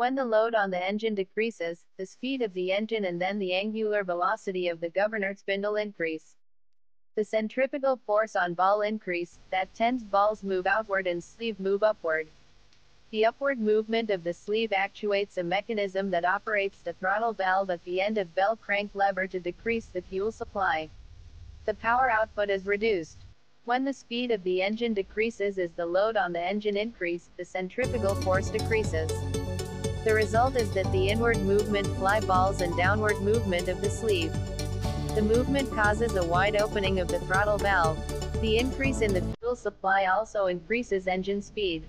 When the load on the engine decreases, the speed of the engine and then the angular velocity of the governor spindle increase. The centripetal force on ball increase, that tends balls move outward and sleeve move upward. The upward movement of the sleeve actuates a mechanism that operates the throttle valve at the end of bell crank lever to decrease the fuel supply. The power output is reduced. When the speed of the engine decreases as the load on the engine increase, the centrifugal force decreases. The result is that the inward movement fly balls and downward movement of the sleeve. The movement causes a wide opening of the throttle valve. The increase in the fuel supply also increases engine speed.